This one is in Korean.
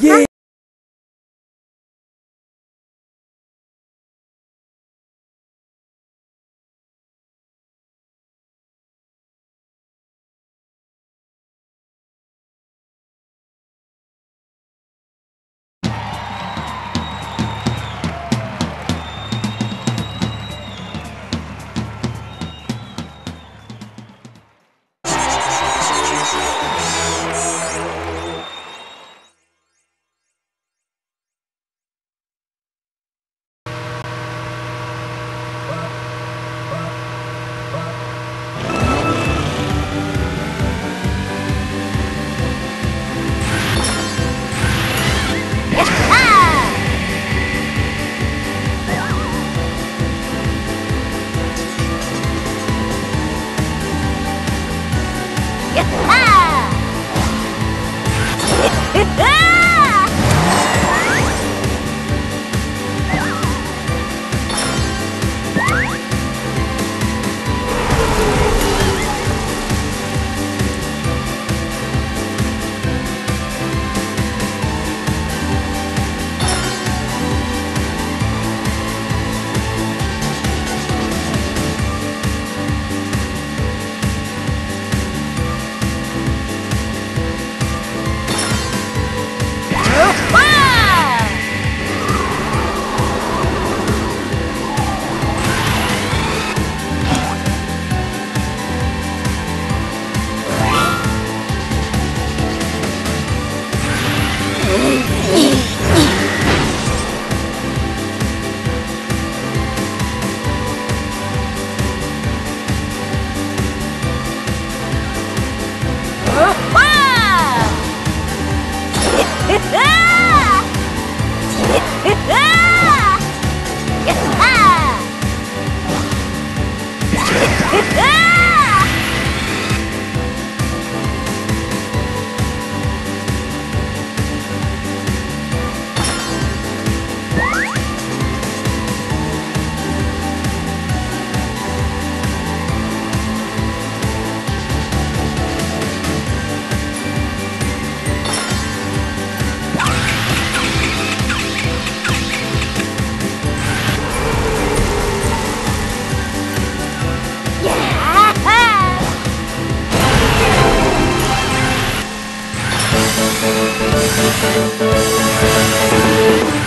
Yeah. 耶 Música Thank you.